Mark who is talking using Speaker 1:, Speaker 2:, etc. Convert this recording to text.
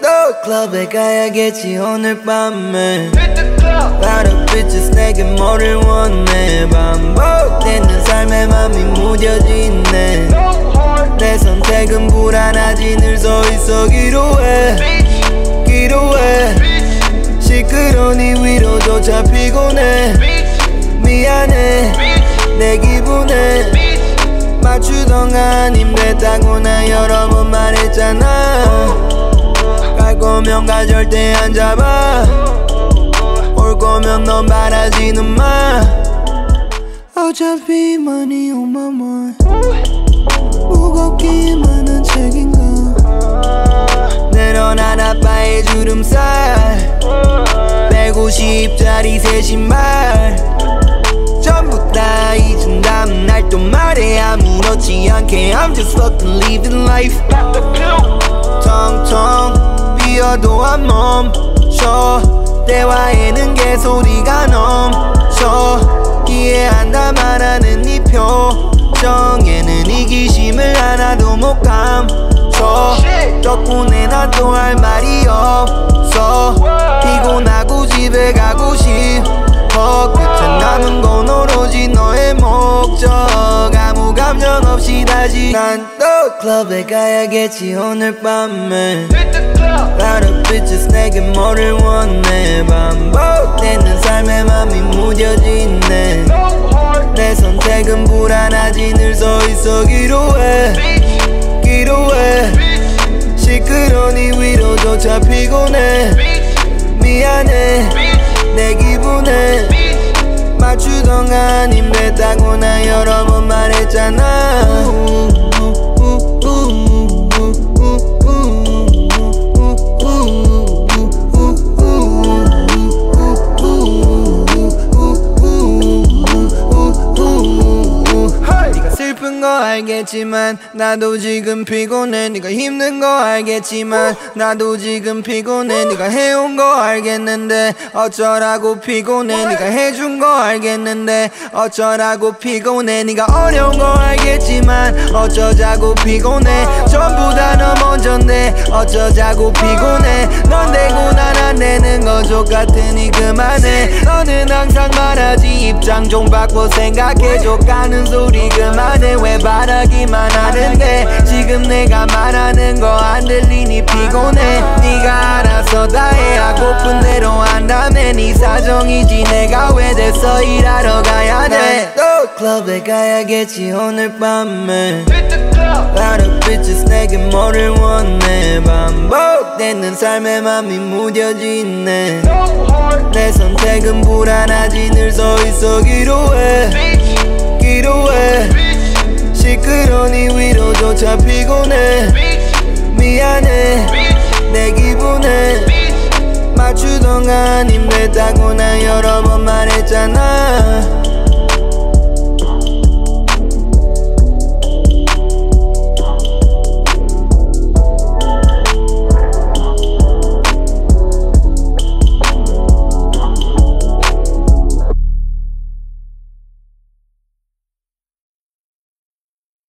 Speaker 1: 클럽에 가야겠지 오늘 밤에. Lot bitches 내게 뭐를 원해? 반복되는 삶에 맘이 무뎌지네. 내 선택은 불안하지 늘 서있어 기로해. 기로해. 시끄러운 이 위로조차 피곤해 미안해. 내 기분에 맞추던가 힘들다고 나 여러 번 말했잖아 가 절대 안 잡아. 올 거면 넌 바라지는 마. 어차피 money on my mind. 무겁기만 한 책임감 늘어난 아빠의 주름살. 150짜리 새 신발 전부 다 잊은 다음 날 또 말해. 아무렇지 않게. I'm just fucking living life 비어도 안 멈춰 대화에는 개소리가 넘쳐 이해한다 말하는 네 표정에는 이기심을 하나도 못 감춰. 덕분에 난또할 말이 없어. 피곤하고 집에 가고 싶어. 끝에 남은 건 오로지 너의 목적. 아무 감정 없이 다시 난또 클럽에 가야겠지 오늘 밤에. Lot of bitches 내게 뭐를 원해. 반복되는 삶에 맘이 무뎌지네. 내 선택은 불안하지 늘 서있어 기로해. 기로해. 시끄러운 이 위로조차 피곤해 미안해. 내 기분에 맞추던가 힘들다고 나 여러 번 말했잖아 알겠지만 나도 지금 피곤해. 네가 힘든 거 알겠지만 나도 지금 피곤해. 네가 해온 거 알겠는데 어쩌라고 피곤해. 네가 해준 거 알겠는데 어쩌라고 피곤해. 네가 어려운 거 알겠지만 어쩌자고 피곤해. 전부 다 너 먼저인데 어쩌자고 피곤해. 넌 되고 난안 되는 거 족같으니 그만해 너는 항상 말하지 입장 좀 바꿔 생각해줘. 까는 소리 그만해 왜 바라기만 하는데? 지금 내가 말하는 거 안 들리니 피곤해. 네가 알아서 다 해. 하고픈 대로 한다면 네 사정이지 내가 왜 됐어? 일하러 가야 돼또 클럽에 가야겠지 오늘 밤에. Of bitches 내게 뭐를 원해? 반복되는 삶에 맘이 무뎌지네. 내 있어 기로해. 시끄러운 이 위로조차 피곤해 미안해. 내 기분에 맞추던가 힘들다고 나 여러 번 말했잖아